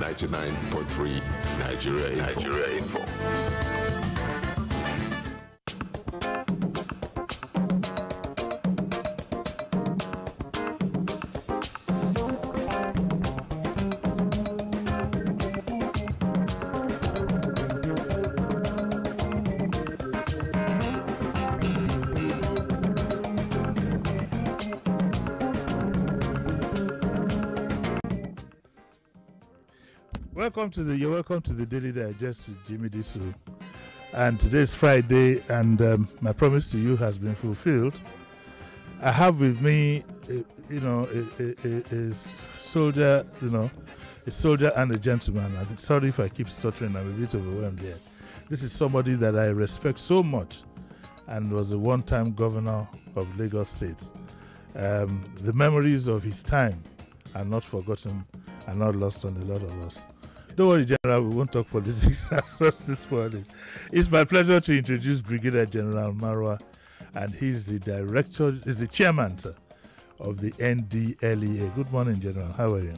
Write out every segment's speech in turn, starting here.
99.3 Nigeria Info. Nigeria Info. Welcome to the you're welcome to the Daily Digest with Jimi Disu. And today is Friday, and um, my promise to you has been fulfilled. I have with me, uh, you know, a, a, a, a soldier, you know, a soldier and a gentleman. I'm sorry if I keep stuttering. I'm a bit overwhelmed here. This is somebody that I respect so much, and was a one-time governor of Lagos State. Um, the memories of his time are not forgotten and not lost on a lot of us. Don't worry, General, we won't talk politics as much this morning. It's my pleasure to introduce Brigadier General Marwa, and he's the director, he's the chairman sir, of the NDLEA. Good morning, General. How are you?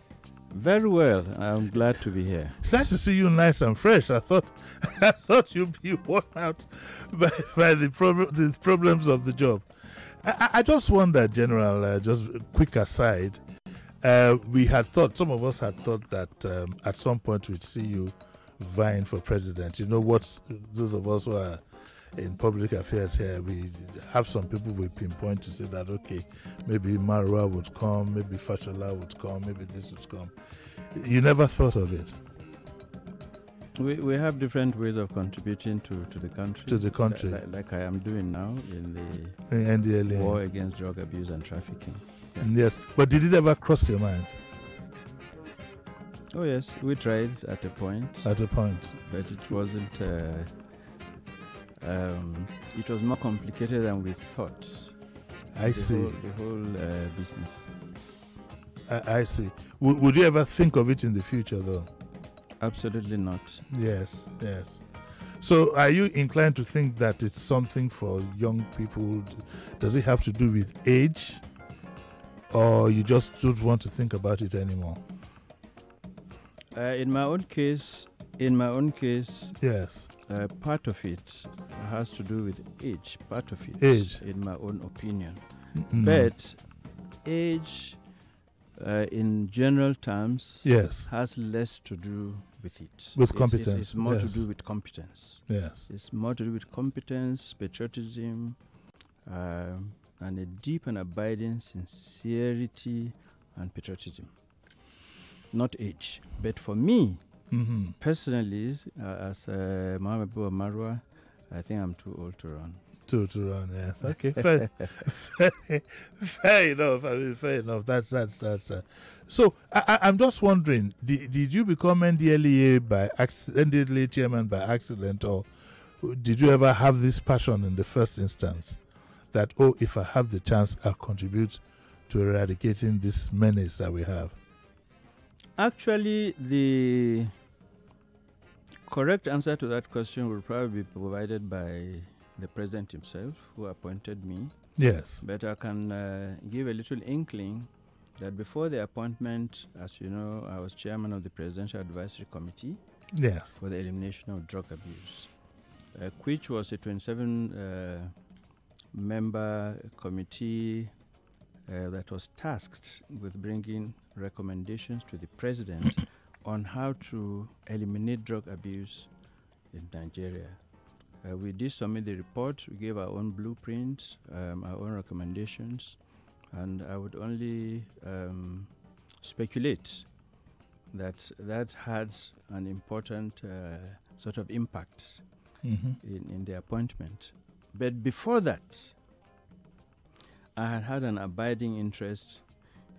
Very well. I'm glad to be here. It's nice to see you nice and fresh. I thought I thought you'd be worn out by, by the, prob- the problems of the job. I, I- just wonder, General, uh, just a quick aside. Uh, we had thought, some of us had thought that um, at some point we'd see you vying for president. You know what? Those of us who are in public affairs here, we have some people we pinpoint to say that, okay, maybe Marwa would come, maybe Fashola would come, maybe this would come. You never thought of it. We, we have different ways of contributing to, to the country. To the country. Like, like I am doing now in the in NDLEA. war against drug abuse and trafficking. Yes, but did it ever cross your mind Oh, yes, we tried at a point, at a point? but it wasn't. Uh, um, it was more complicated than we thought. I the see. Whole, the whole uh, business. I, I see. Would would you ever think of it in the future, though? Absolutely not. Yes, yes. So, are you inclined to think that it's something for young people? Does it have to do with age, or you just don't want to think about it anymore? Uh, in my own case, in my own case, Yes. Uh, part of it has to do with age. Part of it, Age. in my own opinion. Mm. But age, uh, in general terms, yes, has less to do with it. With It's- competence, It's, it's more yes. to do with competence. yes, It's more to do with competence, patriotism, um, and a deep and abiding sincerity and patriotism. Not age. But for me, hmm Personally, uh, as uh, Buba Marwa, I think I'm too old to run. to to run. Yes, okay, fair, fair, fair enough. I mean, fair enough. That's that's that's. Uh, so I, I'm just wondering, did, did you become NDLEA by accident, NDLEA chairman by accident, or did you ever have this passion in the first instance that oh, if I have the chance, I'll contribute to eradicating this menace that we have? Actually, the correct answer to that question will probably be provided by the president himself, who appointed me. Yes. But I can uh, give a little inkling that before the appointment, as you know, I was chairman of the Presidential Advisory Committee Yes. for the elimination of drug abuse, uh, which was a 27 uh, member committee uh, that was tasked with bringing recommendations to the president on how to eliminate drug abuse in Nigeria. Uh, we did submit the report, we gave our own blueprint, um, our own recommendations, and I would only um, speculate that that had an important uh, sort of impact hmm in, in the appointment. But before that, I had had an abiding interest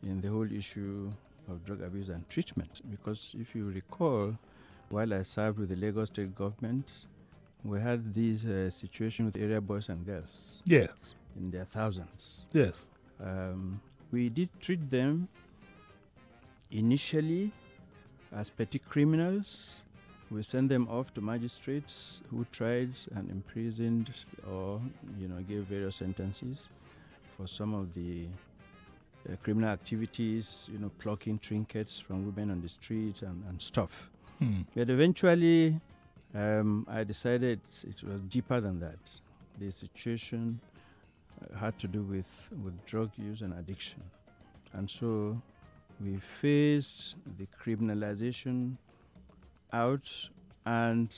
in the whole issue of drug abuse and treatment because if you recall, while I served with the Lagos state government, we had these uh, situations with area boys and girls Yes. in their thousands. Yes. Um, we did treat them initially as petty criminals. We sent them off to magistrates who tried and imprisoned or, you know, gave various sentences for some of the uh, criminal activities, you know, plucking trinkets from women on the street and, and stuff. Hmm. But eventually, um, I decided it was deeper than that. The situation uh, had to do with, with drug use and addiction. And so we faced the criminalization out and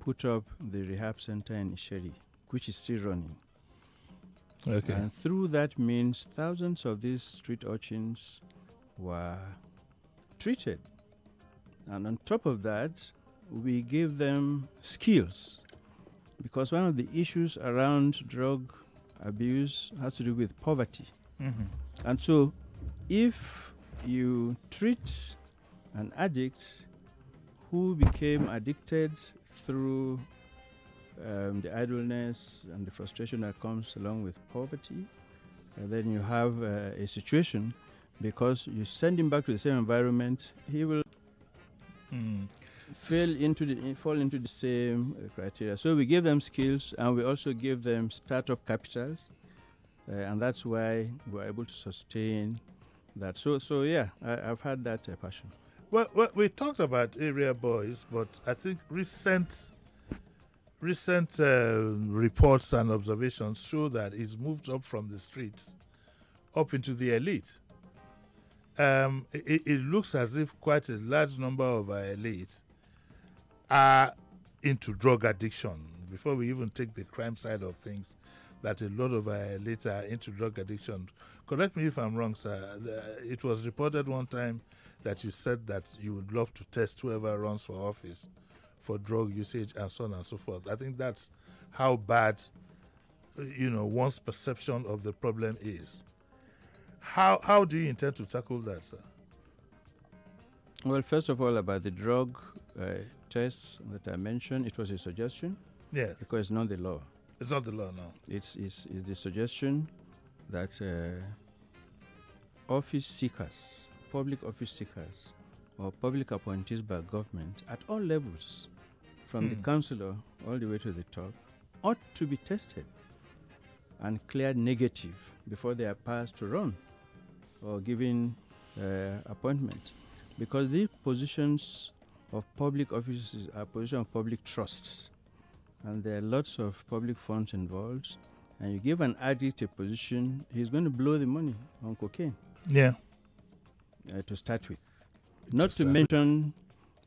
put up the rehab center in Isheri, which is still running. Okay. And through that means thousands of these street urchins were treated. And on top of that, we gave them skills. Because one of the issues around drug abuse has to do with poverty. Mhm. And so, if you treat an addict who became addicted through um, the idleness and the frustration that comes along with poverty, and then you have uh, a situation because you send him back to the same environment, he will Hmm. fall into the fall into the same uh, criteria. So we give them skills, and we also give them startup capitals, uh, and that's why we're able to sustain that. So, so yeah, I, I've had that uh, passion. Well, well, we talked about area boys, but I think recent recent uh, reports and observations show that it's moved up from the streets up into the elite. Um, it, it looks as if quite a large number of our elites are into drug addiction. Before we even take the crime side of things, that a lot of our elites are into drug addiction. Correct me if I'm wrong, sir. It was reported one time that you said that you would love to test whoever runs for office for drug usage and so on and so forth. I think that's how bad, you know, one's perception of the problem is. How how do you intend to tackle that, sir? Well, first of all, about the drug uh, tests that I mentioned, it was a suggestion Yes, because it's not the law. it's not the law now. It's, it's, it's the suggestion that uh, office seekers, public office seekers, or public appointees by government at all levels, from the Hmm. councillor all the way to the top, ought to be tested and cleared negative before they are passed to run or given uh, appointment. Because these positions of public offices are positions of public trust and there are lots of public funds involved. And you give an addict a position, he's going to blow the money on cocaine Yeah. Uh, to start with. Not to mention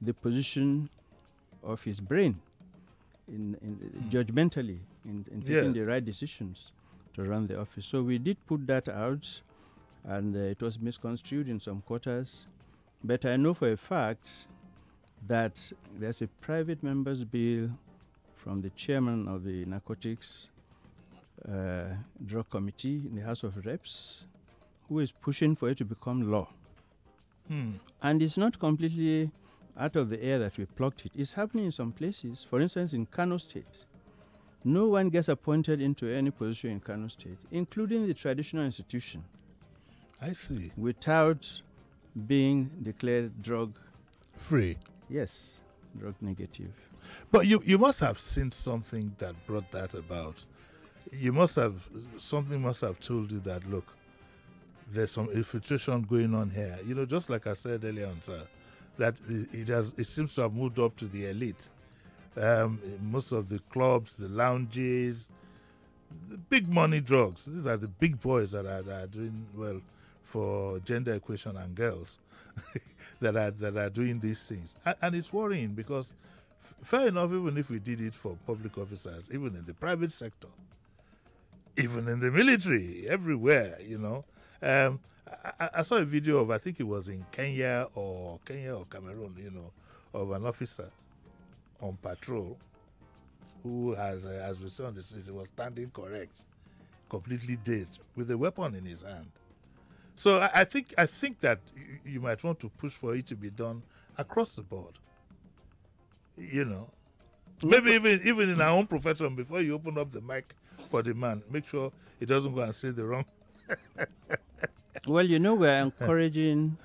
the position of his brain in, in judgmentally in, in taking the right decisions to run the office. So we did put that out, and uh, it was misconstrued in some quarters. But I know for a fact that there's a private members bill from the chairman of the narcotics uh, drug committee in the House of Reps, who is pushing for it to become law. Hmm. And it's not completely out of the air that we plucked it. It's happening in some places. For instance, in Kano State, no one gets appointed into any position in Kano State, including the traditional institution, I see. without being declared drug, Free. yes, drug negative. But you, you must have seen something that brought that about. You must have something must have told you that look, there's some infiltration going on here. You know, just like I said earlier on, sir, that it, has it seems to have moved up to the elite. Um, most of the clubs, the lounges, the big money drugs. These are the big boys that are, that are doing well for gender equation and girls that are that are doing these things, and, and it's worrying because fair enough, even if we did it for public officers, even in the private sector, even in the military, everywhere, you know. Um, I, I- saw a video of I think it was in Kenya or Kenya or Cameroon, you know, of an officer on patrol who has, uh, as we saw on the streets, was standing correct, completely dazed, with a weapon in his hand. So I, I think I think that you, you might want to push for it to be done across the board. You know, maybe even even in our own profession, before you open up the mic for the man, make sure he doesn't go and say the wrong. Well, you know, we're encouraging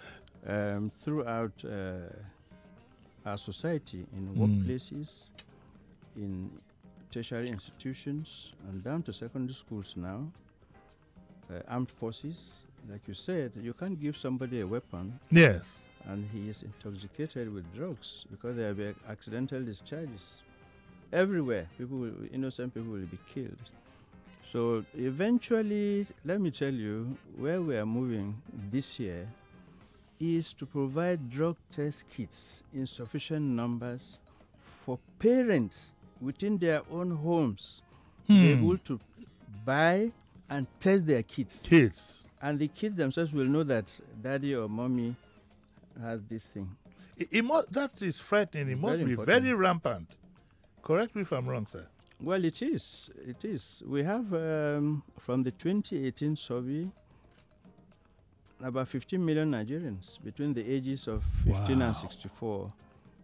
um, throughout uh, our society in Mm. workplaces, in tertiary institutions, and down to secondary schools now, uh, armed forces. Like you said, you can't give somebody a weapon Yes. and he is intoxicated with drugs because there will be accidental discharges everywhere. People, will, innocent people, will be killed. So eventually, let me tell you, where we are moving this year is to provide drug test kits in sufficient numbers for parents within their own homes to be Hmm. able to buy and test their kids Kids. and the kids themselves will know that daddy or mommy has this thing. It, it mu- that is frightening. It It's must very be important. very rampant. Correct me if I'm wrong, sir. Well, it is. It is. We have um, from the 2018 survey about 15 million Nigerians between the ages of 15 Wow. and 64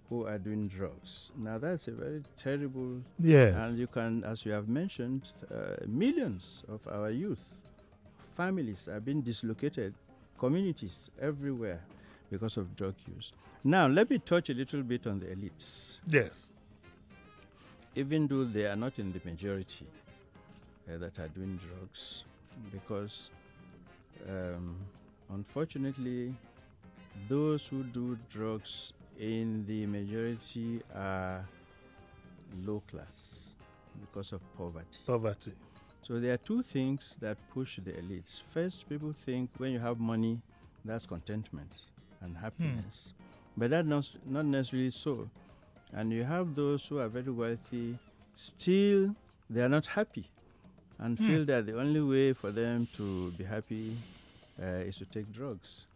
who are doing drugs. Now that's a very terrible, Yes. and you can, as you have mentioned, uh, millions of our youth, families are being dislocated, communities everywhere because of drug use. Now let me touch a little bit on the elites. yes. Even though they are not in the majority uh, that are doing drugs, because um, unfortunately, those who do drugs in the majority are low class because of poverty. Poverty. So there are two things that push the elites. First, people think when you have money, that's contentment and happiness, but that's not not necessarily so. And you have those who are very wealthy, still they are not happy, and Hmm. feel that the only way for them to be happy uh, is to take drugs.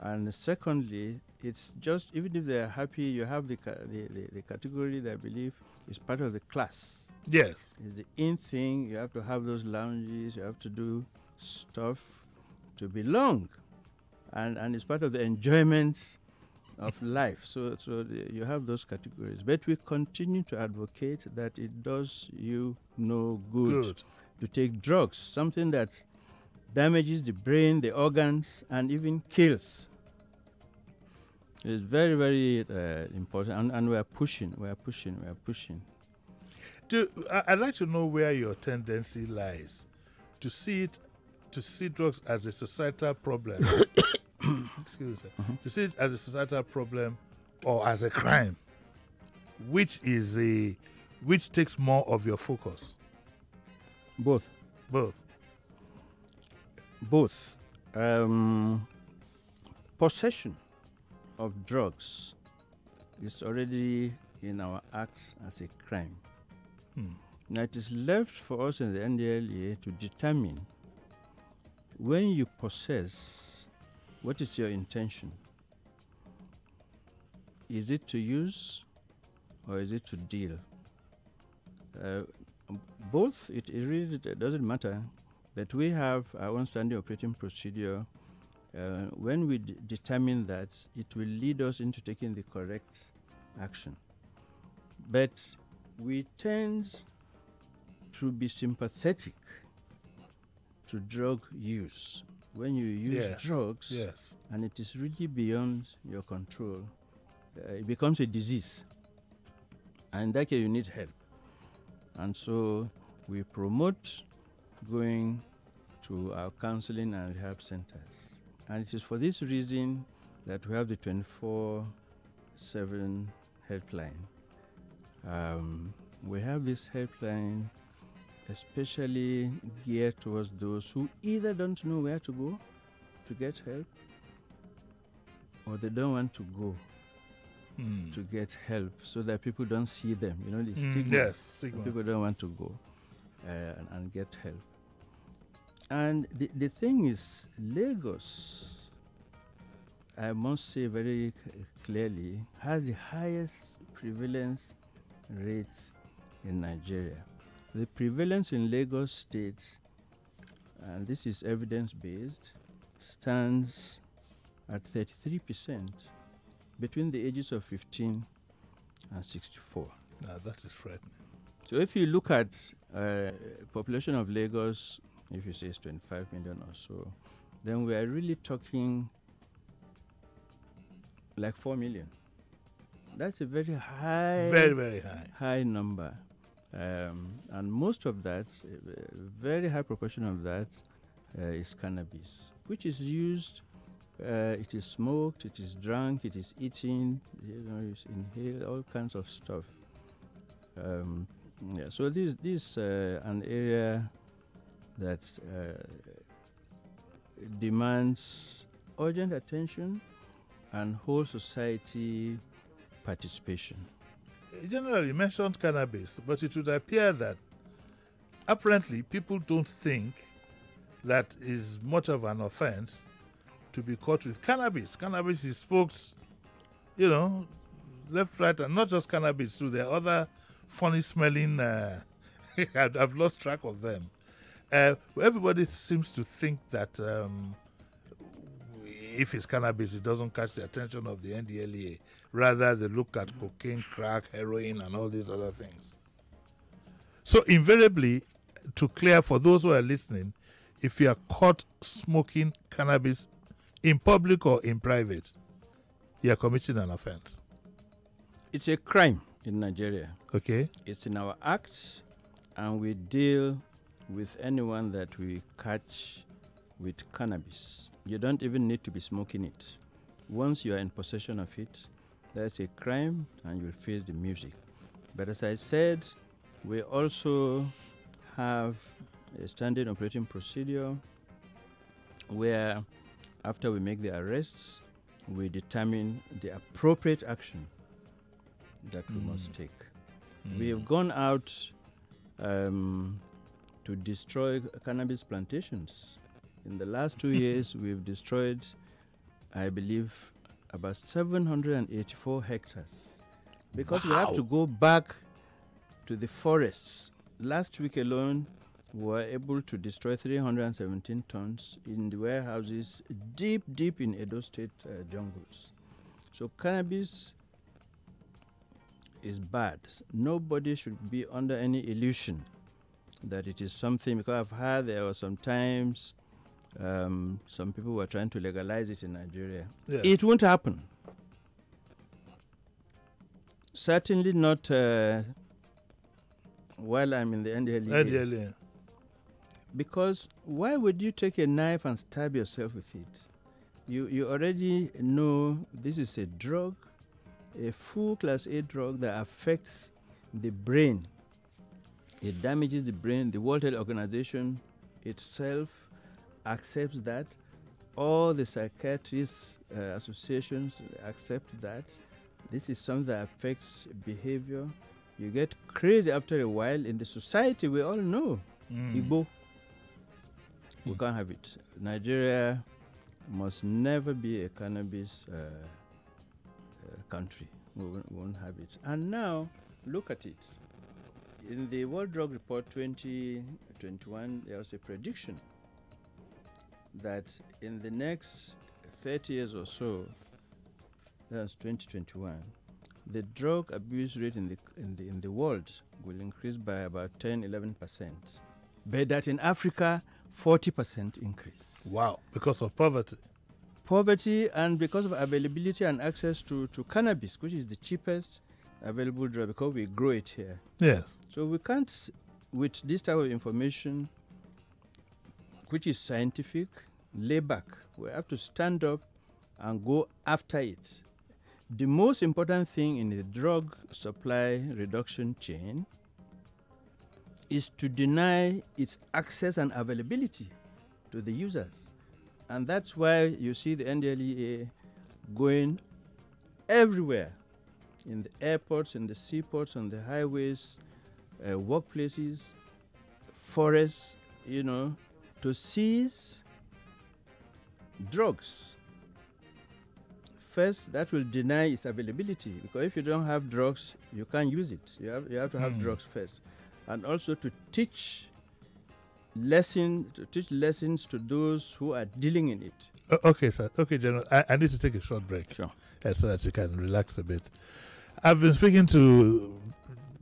And secondly, it's just even if they are happy, you have the, ca- the, the, the category that I believe is part of the class Yes. It's the in thing. You have to have those lounges. You have to do stuff to belong, and and it's part of the enjoyment of life. So so the, you have those categories. But we continue to advocate that it does you no good, Good. to take drugs, something that damages the brain, the organs, and even kills. It's very very uh, important, and, and we are pushing, we are pushing, we are pushing. Do, I, I'd like to know where your tendency lies to see it, to see drugs as a societal problem. Excuse me. Mhm. To see it as a societal problem or as a crime. Which is a, which takes more of your focus? Both. Both. both um, possession of drugs is already in our acts as a crime. Hmm. Now it is left for us in the NDLEA to determine when you possess, what is your intention? Is it to use or is it to deal? Uh, both, it, it really doesn't matter but we have our own standing operating procedure. Uh, when we determine that, it will lead us into taking the correct action. But we tend to be sympathetic to drug use. When you use Yes, drugs Yes. and it is really beyond your control, uh, it becomes a disease. And in that case, you need help. And so we promote going to our counseling and rehab centers. And it is for this reason that we have the 24 7 helpline. Um, we have this helpline especially geared towards those who either don't know where to go to get help or they don't want to go Hmm. to get help so that people don't see them. You know, the Hmm, stigma. Yes. Stigma. People don't want to go uh, and, and get help. And the, the thing is, Lagos, I must say very c- clearly, has the highest prevalence rates in Nigeria. The prevalence in Lagos State, and this is evidence based, stands at 33% between the ages of 15 and 64. Now that is frightening. So if you look at uh, population of Lagos, if you say it's 25 million or so, then we are really talking like 4 million. That's a very high, Very, very high. high number. Um, and most of that, a very high proportion of that, uh, is cannabis, which is used. Uh, it is smoked, it is drunk, it is eaten, you know, it's inhaled, all kinds of stuff. Um, yeah, so this this uh, an area that demands urgent attention and whole society participation. Generally, mentioned cannabis, but it would appear that apparently people don't think that is much of an offense to be caught with cannabis. Cannabis is smoked, you know, left, right, and not just cannabis, too. There are other funny smelling, uh, I've lost track of them. Uh, everybody seems to think that um, if it's cannabis, it doesn't catch the attention of the NDLEA. Rather, they look at cocaine, crack, heroin, and all these other things. So, invariably, to clear for those who are listening, if you are caught smoking cannabis in public or in private, you are committing an offense. It's a crime in Nigeria. Okay. It's in our acts, and we deal with anyone that we catch with cannabis. You don't even need to be smoking it. Once you are in possession of it, that's a crime and you'll face the music. But as I said, we also have a standard operating procedure where after we make the arrests, we determine the appropriate action that we must take. We have gone out um, to destroy cannabis plantations. In the last two years, we've destroyed, I believe, about 784 hectares. Because we have to go back to the forests. Last week alone, we were able to destroy 317 tons in the warehouses deep, deep in Edo State uh, jungles. So, cannabis is bad. Nobody should be under any illusion that it is something because I've heard there were some times um, some people were trying to legalize it in Nigeria. Yes. It won't happen. Certainly not uh, while I'm in the NDLEA. NDLEA. Because why would you take a knife and stab yourself with it? You you already know this is a drug, a full class A drug that affects the brain. It damages the brain. The World Health Organization itself accepts that. All the psychiatrist uh, associations accept that. This is something that affects behavior. You get crazy after a while. In the society, we all know Mm. Igbo. We can't have it. Nigeria must never be a cannabis uh, uh, country. We won't, we won't have it. And now, look at it. In the World Drug Report 2021, there was a prediction that in the next 30 years or so, that's 2021, the drug abuse rate in the, in the, in the world will increase by about 10 11 percent. But that in Africa, 40 percent increase. Wow. Because of poverty. Poverty and because of availability and access to, to cannabis, which is the cheapest available drug because we grow it here. Yes. So we can't, with this type of information, which is scientific, lay back. We have to stand up and go after it. The most important thing in the drug supply reduction chain is to deny its access and availability to the users. And that's why you see the NDLEA going everywhere in the airports, in the seaports, on the highways, uh, workplaces, forests, you know, to seize drugs. First, that will deny its availability because if you don't have drugs, you can't use it. You have, you have to have Hmm. drugs first, and also to teach lesson to teach lessons to those who are dealing in it. O- okay, sir. Okay, General. I, I need to take a short break. Sure. uh, so that you can relax a bit. I've been speaking to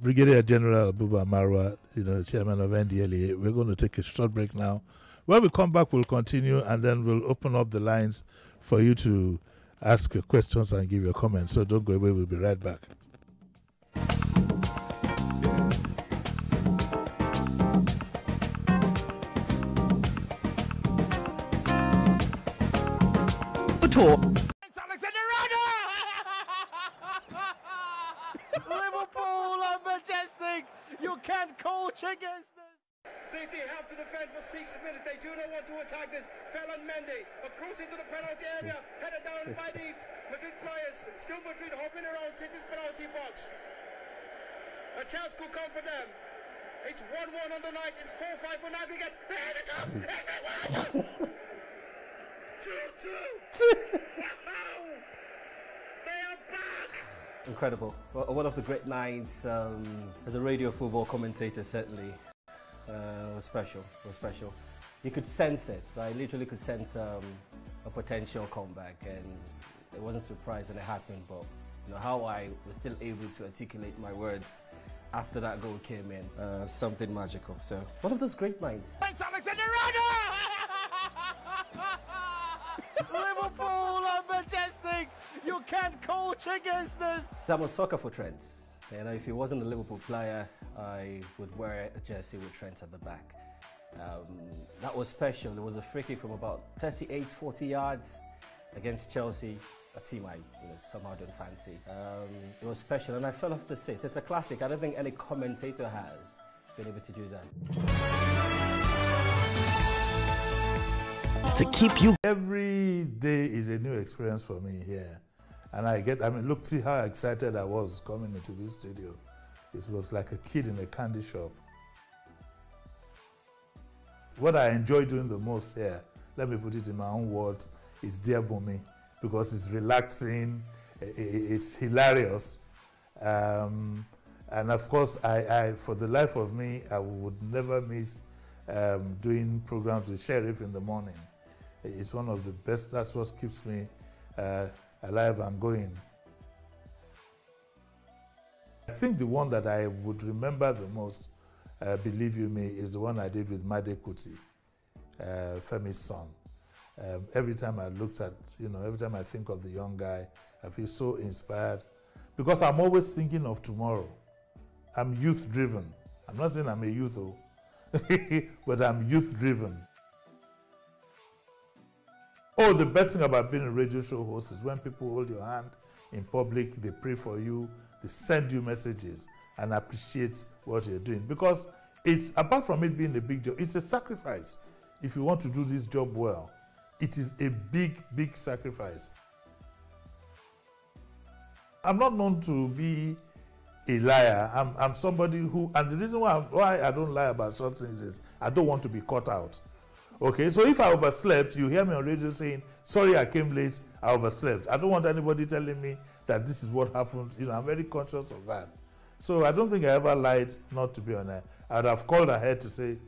Brigadier General Buba Marwa, you know, chairman of NDLEA. We're going to take a short break now. When we come back, we'll continue and then we'll open up the lines for you to ask your questions and give your comments. So don't go away, we'll be right back. Talk. Alexander Liverpool are majestic. You can't coach against them. City have to defend for six minutes. They do not want to attack this. Ferland Mendy across into the penalty area, headed down by the Madrid players. Still Madrid hopping around City's penalty box. A chance could come for them. It's 1-1 on the night. It's 4-5 for 2-2. wow. They are back. Incredible. Well, one of the great nights um, as a radio football commentator, certainly. Uh, was special. was special. You could sense it. I literally could sense um, a potential comeback, and I wasn't surprised when it happened. But you know how I was still able to articulate my words after that goal came in, uh, something magical. So one of those great minds. Thanks, Alexander Liverpool are majestic. You can't coach against this. I'm a soccer for Trent. You know, if he wasn't a Liverpool player, I would wear a jersey with Trent at the back. Um, that was special. It was a free kick from about 38, 40 yards against Chelsea, a team I you know, somehow don't fancy. Um, it was special, and I fell off the seat. It's a classic. I don't think any commentator has been able to do that. To keep you Every day is a new experience for me here. And I get, I mean, look, see how excited I was coming into this studio. It was like a kid in a candy shop. What I enjoy doing the most here, let me put it in my own words, is Dear Bumi because it's relaxing, it's hilarious. Um, and of course, I, I, for the life of me, I would never miss um, doing programs with Sheriff in the morning. It's one of the best, that's what keeps me uh, alive and going. I think the one that I would remember the most, uh, believe you me, is the one I did with Made Kuti, uh, Femi's son. Um, every time I looked at, you know, every time I think of the young guy, I feel so inspired because I'm always thinking of tomorrow. I'm youth driven. I'm not saying I'm a youth, oh, but I'm youth driven. Oh, the best thing about being a radio show host is when people hold your hand in public, they pray for you, they send you messages and appreciate what you're doing. Because it's apart from it being a big job, it's a sacrifice. If you want to do this job well, it is a big, big sacrifice. I'm not known to be a liar. I'm, I'm somebody who, and the reason why, why I don't lie about certain things is I don't want to be caught out. Okay, so if I overslept, you hear me on radio saying, sorry, I came late, I overslept. I don't want anybody telling me that this is what happened. You know, I'm very conscious of that. So I don't think I ever lied not to be on air. I'd have called ahead to say,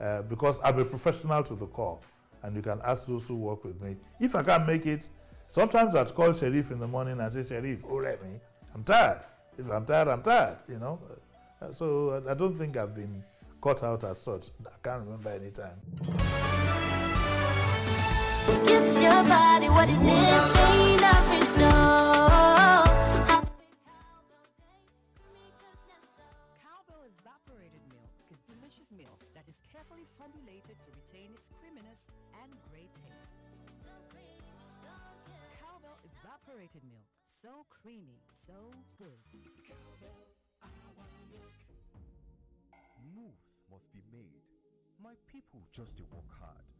uh, because I'm a professional to the core, and you can ask those who work with me. If I can't make it, sometimes I'd call Sharif in the morning and say, Sharif, oh, let me, I'm tired. If I'm tired, I'm tired, you know. Uh, So I don't think I've been caught out as such. I can't remember any time. Needs, ain't average, no. Cowbell evaporated milk is delicious milk that is carefully formulated to retain its creaminess and great taste. Cowbell evaporated milk. So creamy, so good. Moves must be made. My people just work hard.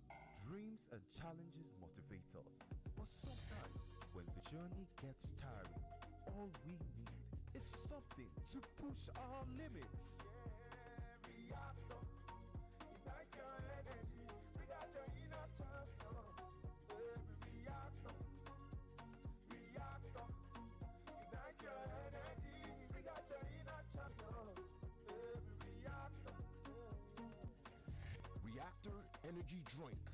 Dreams and challenges motivate us. But sometimes, when the journey gets tiring, all we need is something to push our limits. Reactor Energy Drink.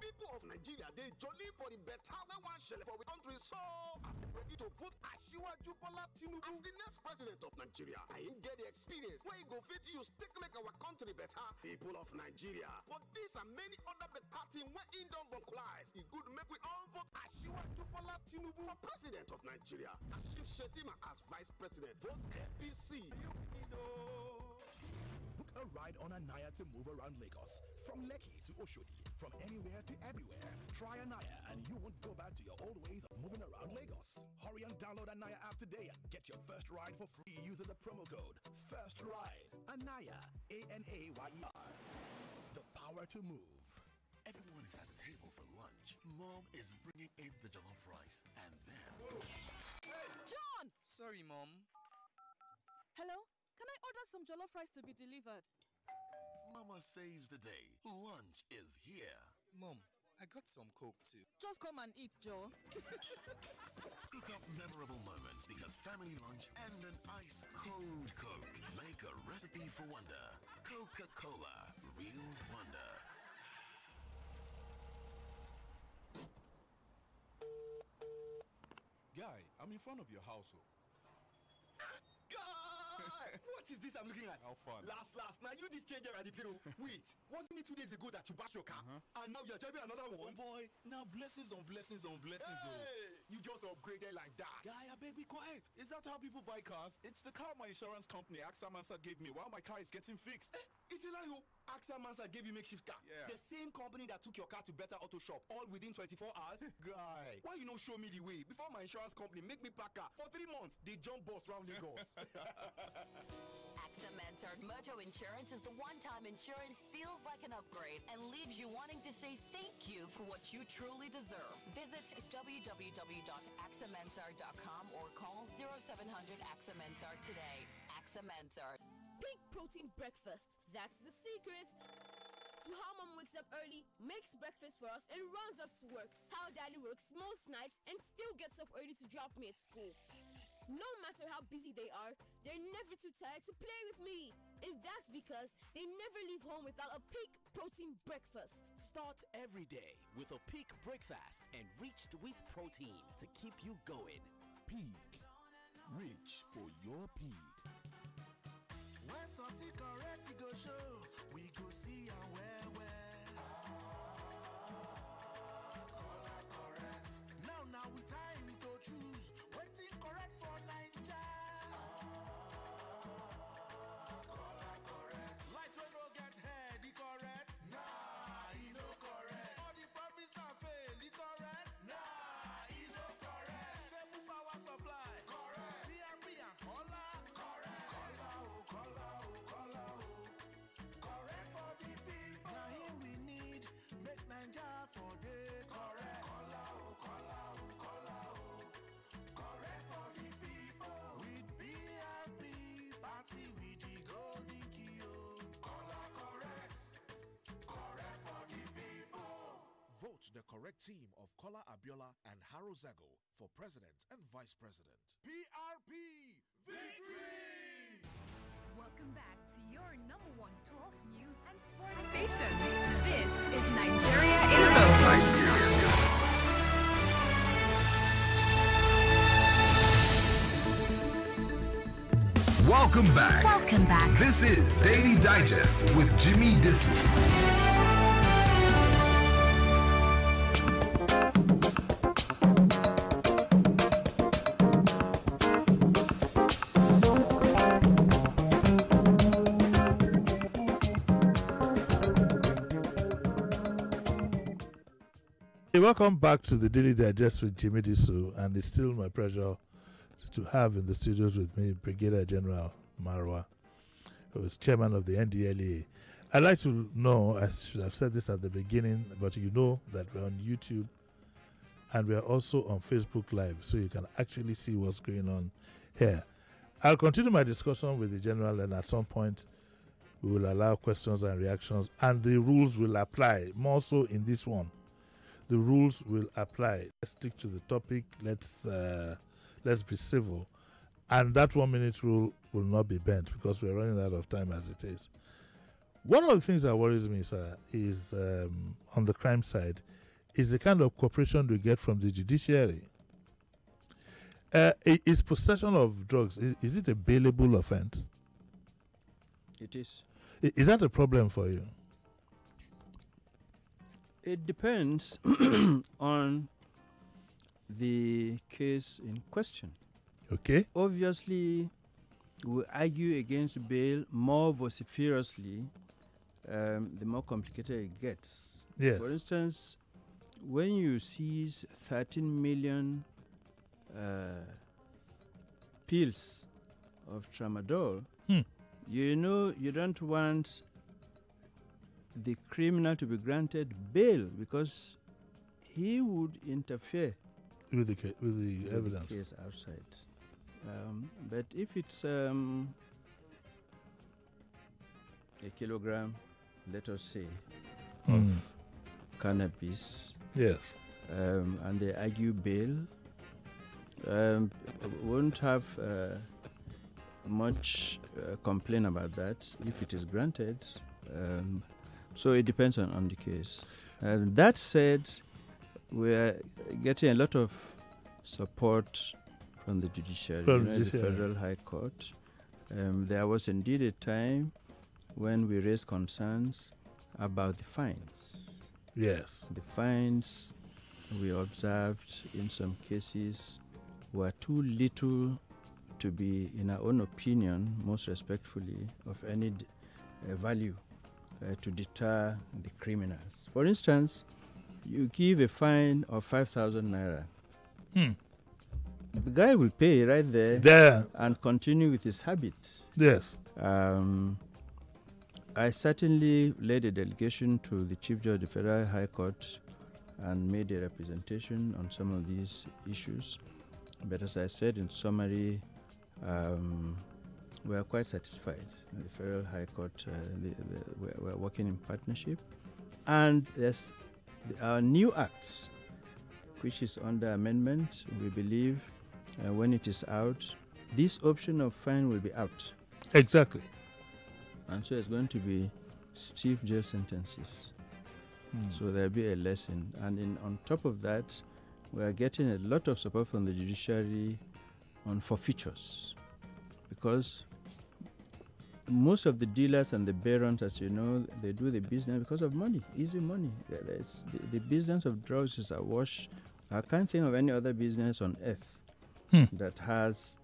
of Nigeria, they jolly for the better we want shele for we country. So as they ready to vote Asiwaju Bola Tinubu as the next president of Nigeria, I ain't get the experience where he go fit use take make our country better. People of Nigeria, for this and many other better things in don vocalize, it good make we all vote Asiwaju Bola Tinubu for president of Nigeria. Kashim Shettima as vice president. Vote APC. Book a ride on Anaya to move around Lagos. From Lekki to Oshodi, from anywhere to everywhere. Try Anaya and you won't go back to your old ways of moving around Lagos. Hurry and download Anaya app today and get your first ride for free using the promo code FIRST RIDE. Anaya, A N A Y E R. The power to move. Everyone is at the table for lunch. Mom is bringing in the jollof rice, and then Hey. John! Sorry, Mom. Hello? Can I order some jollof rice to be delivered? Mama saves the day. Lunch is here. Mom, I got some Coke too. Just come and eat, Joe. Cook up memorable moments because family lunch and an ice cold Coke make a recipe for wonder. Coca Cola, real wonder. Guy, I'm in front of your household. Oh. God! what is this I'm looking at? How fun. Last, last. Now you this changer at the pillow. Wait, wasn't it two days ago that you bashed your car? Uh-huh. And now you're driving another one? Oh boy, now blessings on blessings on blessings. oh. Hey, you just upgraded like that. Guy, I beg be quiet. Is that how people buy cars? It's the car my insurance company, AXA Mansard, gave me while my car is getting fixed. Eh, it's a lie, oh. AXA Mansard gave you makeshift car. Yeah. The same company that took your car to Better Auto Shop all within 24 hours. Guy. Why you no show me the way? Before my insurance company make me pack car for three months, they jump boss round Lagos. AXA Mansard Moto Insurance is the one-time insurance feels like an upgrade and leaves you wanting to say thank you for what you truly deserve. Visit www.axamansard.com or call 0700 AXA Mansard today. AXA Mansard. Big protein breakfast. That's the secret. To how mom wakes up early, makes breakfast for us, and runs off to work. How daddy works most nights and still gets up early to drop me at school. No matter how busy they are, they're never too tired to play with me. And that's because they never leave home without a peak protein breakfast. Start every day with a peak breakfast enriched with protein to keep you going. Peak. Reach for your peak. When something correct go show, we go see and well well. Color correct. Now now we time to choose Vote the correct team of Kola Abiola and Haro Zago for president and vice president. PRP victory. Welcome back to your number one talk, news, and sports station. This is Nigeria Info. Welcome back. Welcome back. This is Daily Digest with Jimi Disu. Welcome back to the Daily Digest with Jimi Disu, and it's still my pleasure to have in the studios with me Brigadier General Marwa, who is chairman of the NDLEA. I'd like to know, I should have said this at the beginning, but you know that we're on YouTube and we're also on Facebook Live, so you can actually see what's going on here. I'll continue my discussion with the general, and at some point, we will allow questions and reactions, and the rules will apply more so in this one the rules will apply. Let's stick to the topic. Let's uh, let's be civil, and that one minute rule will not be bent because we're running out of time as it is. One of the things that worries me, sir, is um, on the crime side, is the kind of cooperation we get from the judiciary. Uh, is possession of drugs is, is it a bailable offense? It is. Is that a problem for you? It depends on the case in question. Okay. Obviously, we argue against bail more vociferously um, the more complicated it gets. Yes. For instance, when you seize 13 million uh, pills of tramadol, Hmm. you know you don't want the criminal to be granted bail because he would interfere With the ca- with the with evidence. the case outside. Um, but if it's um, a kilogram, let us say, of Hmm. cannabis, Yes. um, and they argue bail, um, won't have uh, much uh, complaint about that if it is granted. So it depends on, on the case. And that said, we're getting a lot of support from the judiciary, From you know, the. Federal High Court. Um, there was indeed a time when we raised concerns about the fines. Yes. The fines we observed in some cases were too little to be, in our own opinion, most respectfully, of any d- uh, value uh, to deter the criminals. For instance, you give a fine of 5,000 naira. Hmm. The guy will pay right there, There. and continue with his habit. Yes. Um, I certainly led a delegation to the Chief Judge of the Federal High Court and made a representation on some of these issues. But as I said in summary, um, we are quite satisfied. The Federal High Court, uh, the, the, we're, we're working in partnership. And there's the, our new act, which is under amendment, we believe uh, when it is out, this option of fine will be out. Exactly. And so it's going to be stiff jail sentences. Hmm. So there'll be a lesson. And in, on top of that, we are getting a lot of support from the judiciary on forfeitures. Because most of the dealers and the barons, as you know, they do the business because of money, easy money. There's- The, the business of drugs is a wash. I can't think of any other business on earth Hmm. that has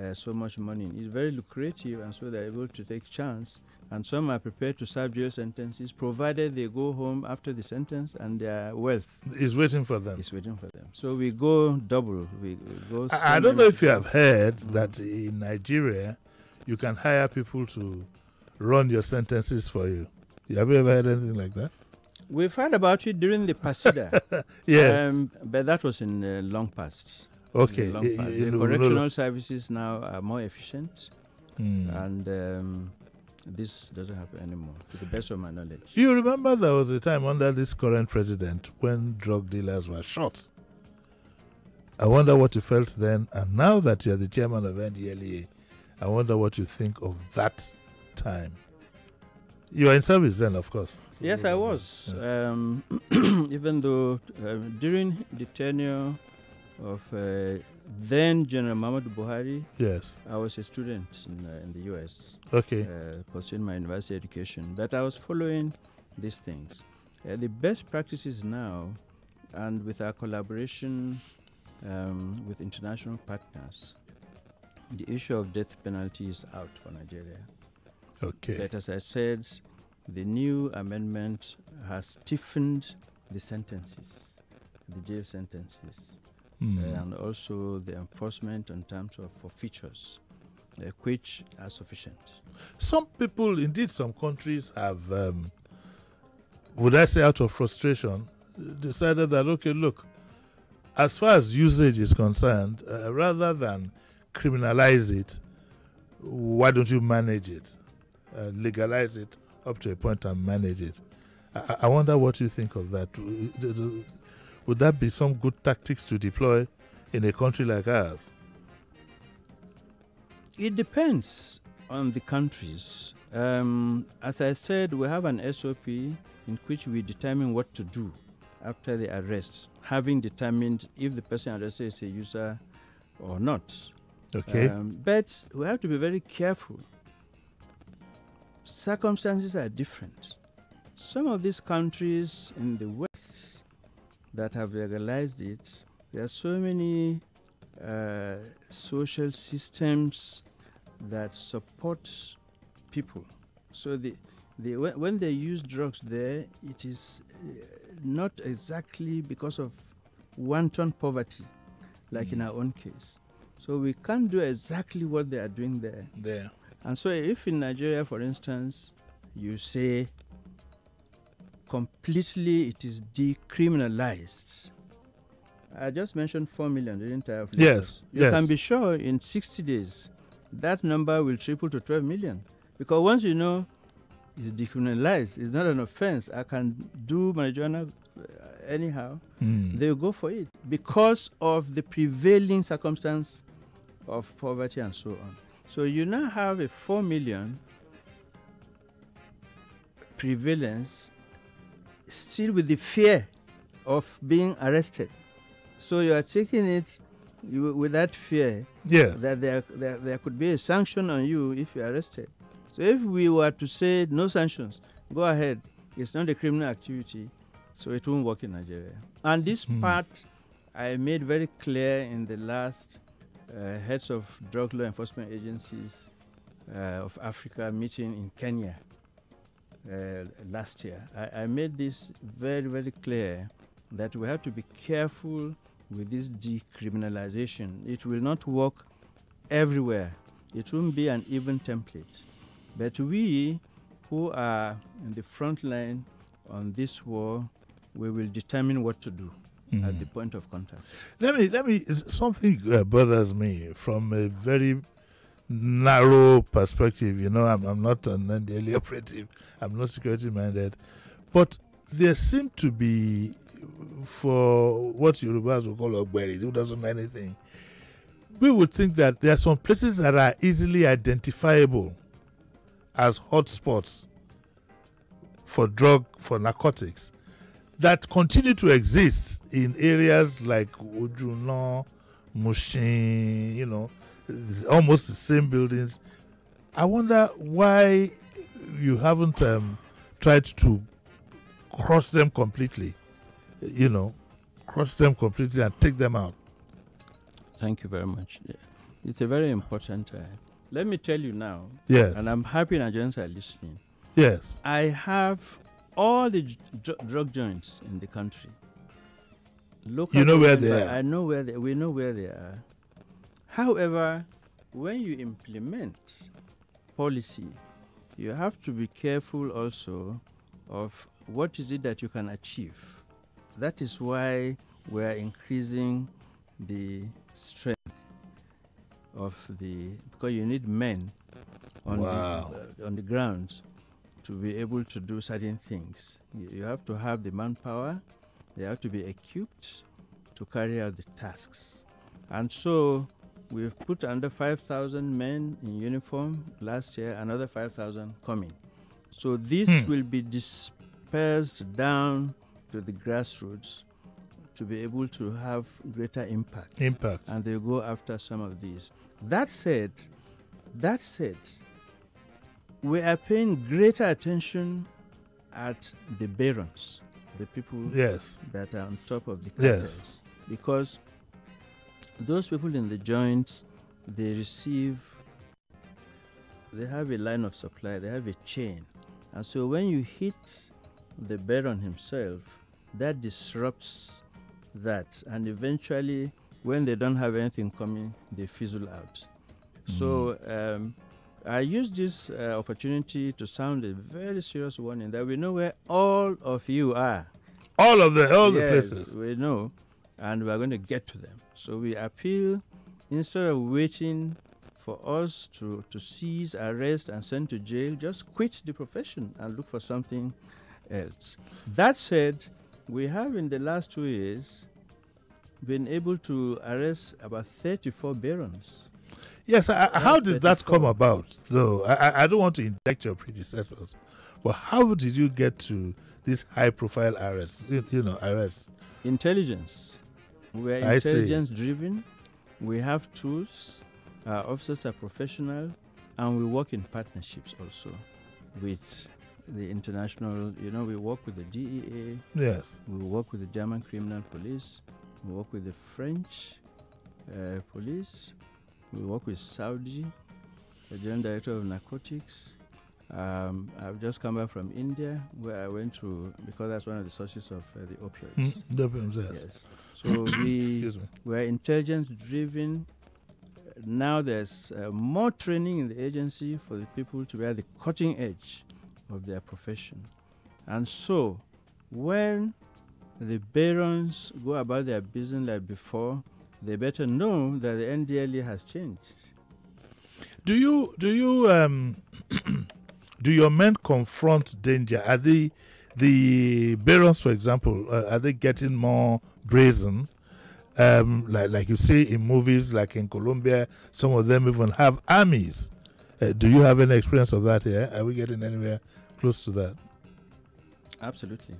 uh, so much money. It's very lucrative, and so they're able to take chance. And some are prepared to serve jail sentences, provided they go home after the sentence and their wealth Is waiting for them. is waiting for them. So we go double. We, we go. I, I don't know if you have heard that in Nigeria, you can hire people to run your sentences for you. You have you ever heard anything like that? We've heard about it during the Pasida. Yes. Um, but that was in uh, long past. Okay, the, long past. i- The correctional services now are more efficient, Hmm. and um, this doesn't happen anymore, to the best of my knowledge. You remember there was a time under this current president when drug dealers were shot. I wonder what you felt then, and now that you're the chairman of NDLEA, I wonder what you think of that time. You were in service then, of course. Yes, I was. Um, even though uh, during the tenure of uh, then General Muhammadu Buhari, Yes. I was a student in, uh, in the US. Okay. Uh, pursuing my university education, but I was following these things. Uh, the best practices now, and with our collaboration um, with international partners, the issue of death penalty is out for Nigeria. Okay. But as I said, the new amendment has stiffened the sentences, the jail sentences, Hmm. and also the enforcement in terms of forfeitures, uh, which are sufficient. Some people, indeed, some countries have, um, would I say, out of frustration, decided that, okay, look, as far as usage is concerned, uh, rather than criminalize it, why don't you manage it? Uh, legalize it up to a point and manage it. I, I wonder what you think of that. Would that be some good tactics to deploy in a country like ours? It depends on the countries. Um, as I said, we have an SOP in which we determine what to do after the arrest, having determined if the person arrested is a user or not. Okay. Um, but we have to be very careful. Circumstances are different. Some of these countries in the West that have legalized it, there are so many uh, social systems that support people. So the, the, when they use drugs there, it is uh, not exactly because of wanton poverty, like in our own case. So we can't do exactly what they are doing there. There. And so if in Nigeria, for instance, you say completely it is decriminalized. I just mentioned 4 million, didn't I? Yes, You yes. can be sure in 60 days that number will triple to 12 million. Because once you know it's decriminalized, it's not an offense, I can do marijuana uh, anyhow, Mm. they'll go for it because of the prevailing circumstance of poverty and so on. So you now have a 4 million prevalence still with the fear of being arrested. So you are taking it you, with that fear Yes. that there, there, there could be a sanction on you if you're arrested. So if we were to say no sanctions, go ahead, it's not a criminal activity, so it won't work in Nigeria. And this Hmm. part I made very clear in the last uh, heads of drug law enforcement agencies uh, of Africa meeting in Kenya uh, last year. I, I made this very, very clear that we have to be careful with this decriminalization. It will not work everywhere. It won't be an even template. But we who are in the front line on this war, we will determine what to do at Mhm. the point of contact. Let me let me something uh, bothers me from a very narrow perspective. You know, I'm I'm not an NDLEA operative. I'm not security minded, but there seem to be for what Yorubas will call Ogberi, who doesn't know anything. We would think that there are some places that are easily identifiable as hotspots for drug for narcotics that continue to exist in areas like Ojuno, Mushin, you know, almost the same buildings. I wonder why you haven't um, tried to cross them completely, you know, cross them completely and take them out. Thank you very much. It's a very important. Uh, let me tell you now. Yes. And I'm happy Nigerians are listening. Yes. I have all the dr- drug joints in the country. Local You know where they are. I know where they. We know where they are. However, when you implement policy, you have to be careful also of what is it that you can achieve. That is why we are increasing the strength of the because you need men on Wow. the uh, on the ground to be able to do certain things. You, have to have the manpower. They have to be equipped to carry out the tasks. And so we've put under 5,000 men in uniform last year, another 5,000 coming. So this Hmm. will be dispersed down to the grassroots to be able to have greater impact. Impact. And they go after some of these. That said, that said, we are paying greater attention at the barons, the people Yes. that are on top of the Yes. because those people in the joints, they receive, they have a line of supply, they have a chain, and so when you hit the baron himself, that disrupts that, and eventually, when they don't have anything coming, they fizzle out. So um, I use this uh, opportunity to sound a very serious warning that we know where all of you are. All of the all the places. we know, and we are going to get to them. So we appeal instead of waiting for us to, to seize, arrest, and send to jail, just quit the profession and look for something else. That said, we have in the last two years been able to arrest about 34 barons. Yes, I, how did that come about, though? I, I- don't want to indict your predecessors, but how did you get to this high-profile arrest? You, you know, arrest. Intelligence. We are intelligence driven. We have tools. Our officers are professional, and we work in partnerships also with the international. You know, we work with the DEA. Yes. We work with the German criminal police. We work with the French uh, police. We work with Saudi, the General Director of Narcotics. Um, I've just come back from India, where I went to because that's one of the sources of uh, the opioids. The opiums, yes. So we we're intelligence driven. Now there's uh, more training in the agency for the people to be at the cutting edge of their profession, and so when the barons go about their business like before, they better know that the NDLEA has changed. Do you do you um do your men confront danger? Are they the barons, for example, uh, are they getting more brazen? Um, like like you see in movies, like in Colombia, some of them even have armies. Uh, do you have any experience of that here? Are we getting anywhere close to that? Absolutely.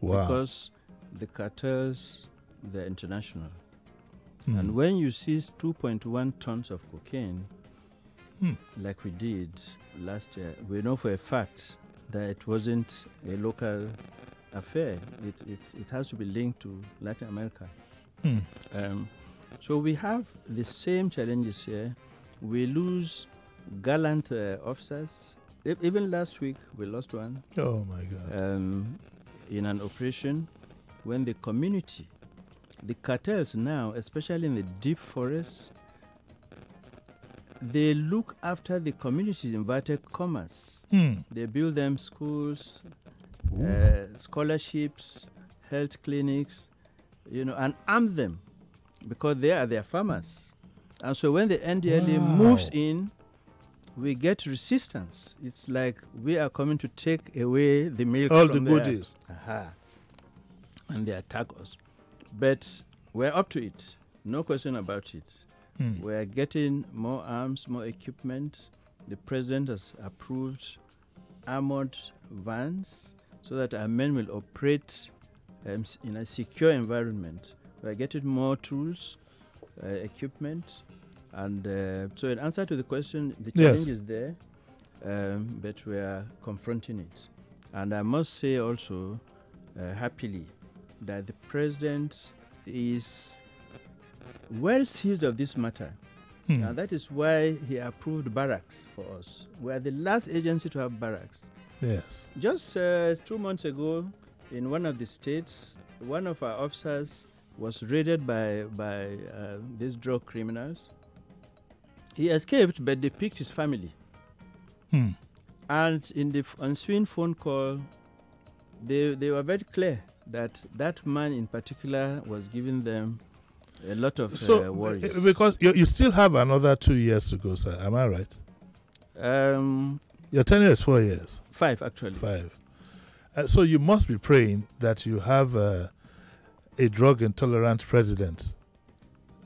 Wow. Because the cartels, they're international. Hmm. And when you seize 2.1 tons of cocaine, Hmm. like we did last year, we know for a fact that it wasn't a local affair. It, it's, it has to be linked to Latin America. Hmm. Um, so we have the same challenges here. We lose gallant uh, officers. E- even last week, we lost one Oh my God. um, in an operation when the community, the cartels now, especially in the deep forests, they look after the community's invited commerce. Hmm. They build them schools, uh, scholarships, health clinics, you know, and arm them because they are their farmers. And so when the NDLEA moves in, we get resistance. It's like we are coming to take away the milk All the goodies. Aha. And they attack us. But we're up to it. No question about it. Hmm. We're getting more arms, more equipment. The president has approved armored vans so that our men will operate um, in a secure environment. We're getting more tools, uh, equipment, and uh, so in answer to the question, the Yes. challenge is there, um, but we are confronting it. And I must say also, uh, happily, that the president is well seized of this matter. Hmm. And that is why he approved barracks for us. We are the last agency to have barracks. Yes. Just uh, two months ago, in one of the states, one of our officers was raided by by uh, these drug criminals. He escaped, but they picked his family. Hmm. And in the ensuing phone call, they they were very clear that that man in particular was giving them a lot of So, uh, worries. uh, because you, you still have another two years to go, sir. Am I right? Um, Your tenure is four years. Five, actually. Five. Uh, so you must be praying that you have uh, a drug intolerant president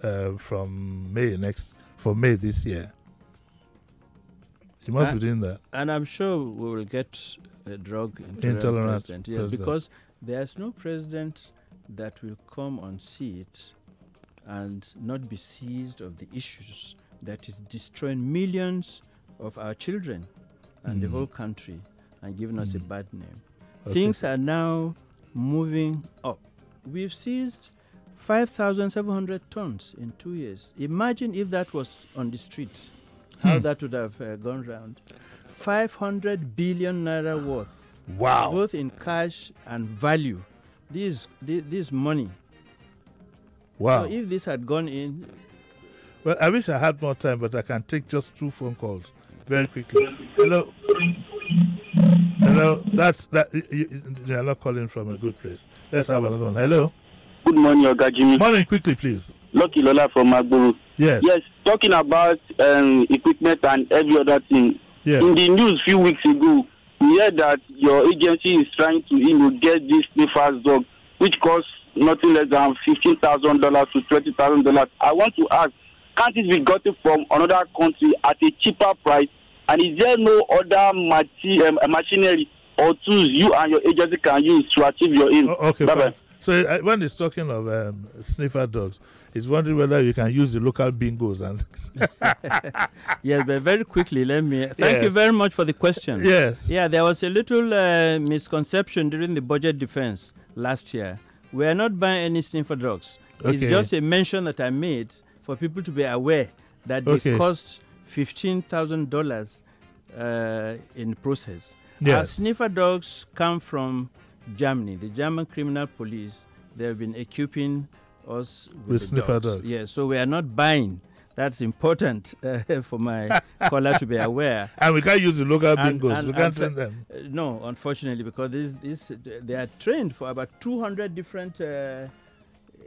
uh, from May next for May this year. You must Uh, be doing that. And I'm sure we will get a drug intolerant, Intolerant president. Yes, president. because there's no president that will come on seat and not be seized of the issues that is destroying millions of our children and the Mm. whole country and giving us a bad name. Okay. Things are now moving up. We've seized 5,700 tons in two years. Imagine if that was on the street, how Hmm. that would have uh, gone round. 500 billion naira worth. Wow. Both in cash and value. This, this, this money. Wow. So if this had gone in, Well, I wish I had more time, but I can take just two phone calls very quickly. Hello. Hello. That's that. You, you- you are not calling from a good place. Let's have another one. Hello. Good morning, Oga Jimi. Morning, quickly, please. Lucky Lola from Agboro. Yes. Yes, talking about um, equipment and every other thing. Yes. In the news few weeks ago, we heard that your agency is trying to, you know, get this fast dog, which costs nothing less than fifteen thousand dollars to twenty thousand dollars. I want to ask, can't it be gotten from another country at a cheaper price? And is there no other machi- um, machinery or tools you and your agency can use to achieve your aim? Okay, Bye-bye. So uh, when he's talking of um, sniffer dogs, he's wondering whether you can use the local bingos and things. yes, but very quickly, let me. Thank you very much for the question. Yes. Yeah, there was a little uh, misconception during the budget defense last year. We are not buying any sniffer drugs. Okay. It's just a mention that I made for people to be aware that they Okay. cost fifteen thousand dollars uh, in the process. Our sniffer dogs come from Germany. The German criminal police they have been equipping us with, With sniffer dogs. dogs. Yeah, so we are not buying. That's important uh, for my caller to be aware. And we can't use the local And- bingos. and- we can't send them. uh, no, unfortunately, because this, this, they are trained for about 200 different, uh,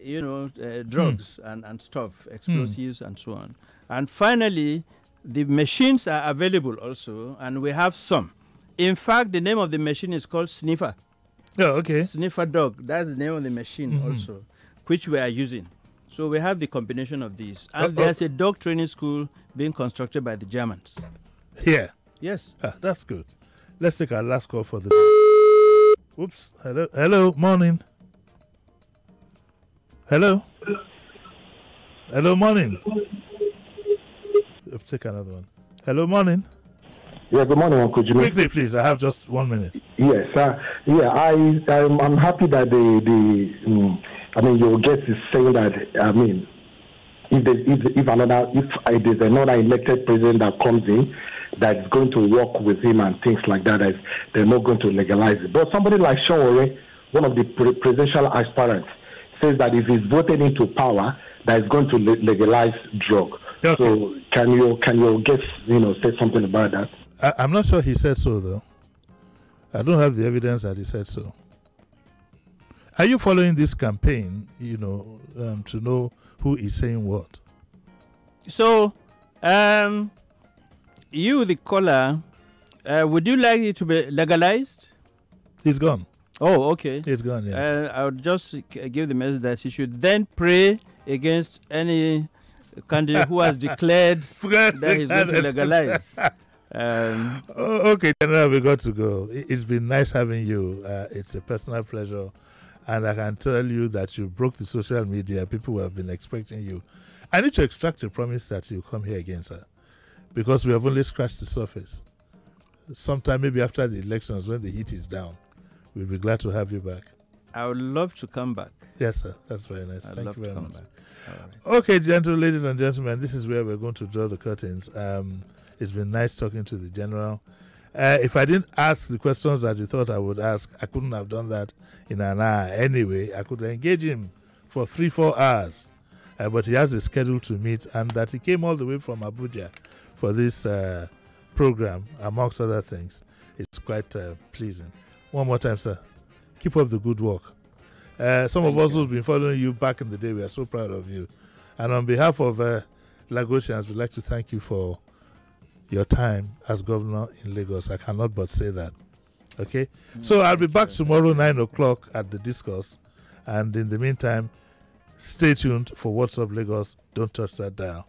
you know, uh, drugs and, and stuff, explosives and so on. And finally, the machines are available also, and we have some. In fact, the name of the machine is called Sniffer. Oh, okay. Sniffer dog. That's the name of the machine Mhm. also, which we are using. So we have the combination of these. And Uh, uh, there's a dog training school being constructed by the Germans. Here. Yes. Ah, that's good. Let's take our last call for the. Oops. Hello. Hello. Morning. Hello. Hello. Morning. Let's take another one. Hello. Morning. Yeah, good morning, Uncle Jimi. Quickly, please. I have just one minute. Yes, uh, yeah, I, I'm, I'm happy that the, the um, I mean, your guest is saying that, I mean, if, there, if, if another, if uh, there's another elected president that comes in that's going to work with him and things like that, that they're not going to legalize it. But somebody like Sowore, one of the presidential aspirants, says that if he's voted into power, that is going to le- legalize drug. So can you can your guest, you know, say something about that? I, I'm not sure he said so, though. I don't have the evidence that he said so. Are you following this campaign, you know, um, to know who is saying what? So, um, you, the caller, uh, would you like it to be legalized? He's gone. Oh, okay. He's gone, yes. Uh, I would just give the message that he should then pray against any candidate who has declared that he's going to legalize. Um, Oh, okay, General, we got to go. It- It's been nice having you. Uh, it's a personal pleasure. And I can tell you that you broke the social media. People have been expecting you. I need to extract a promise that you come here again, sir, because we have only scratched the surface. Sometime maybe after the elections, when the heat is down, we'll be glad to have you back. I would love to come back. Yes, sir. That's very nice. I'd Thank you very much. right. Okay, gentle ladies and gentlemen, this is where we're going to draw the curtains. Um, it's been nice talking to the general. Uh, if I didn't ask the questions that you thought I would ask, I couldn't have done that in an hour anyway. I could engage him for three, four hours, uh, but he has a schedule to meet, and that he came all the way from Abuja for this uh, program, amongst other things. It's quite uh, pleasing. One more time, sir. Keep up the good work. Uh, some of Thank us who've been following you back in the day, we are so proud of you. And on behalf of uh, Lagosians, we'd like to thank you for your time as governor in Lagos. I cannot but say that. Okay? Mm. so I'll be back tomorrow, 9 o'clock at the discourse. And in the meantime, stay tuned for What's Up Lagos. Don't touch that dial.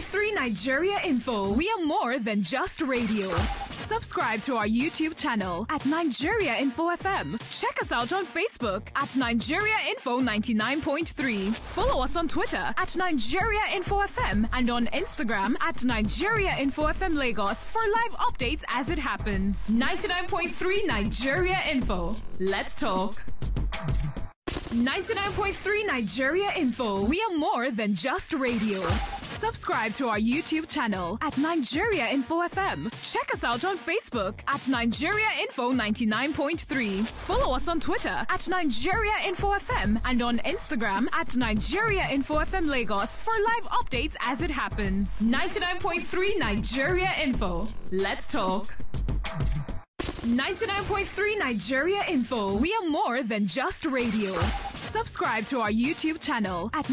Three Nigeria Info. We are more than just radio. Subscribe to our YouTube channel at Nigeria Info FM. Check us out on Facebook at Nigeria Info 99.3. Follow us on Twitter at Nigeria Info FM and on Instagram at Nigeria Info FM Lagos for live updates as it happens. 99.3 Nigeria Info. Let's talk. 99.3 Nigeria Info. We are more than just radio. Subscribe to our YouTube channel at Nigeria Info FM. Check us out on Facebook at Nigeria Info 99.3. Follow us on Twitter at Nigeria Info FM and on Instagram at Nigeria Info FM Lagos for live updates as it happens. 99.3 Nigeria Info. Let's talk. 99.3 Nigeria Info. We are more than just radio. Subscribe to our YouTube channel at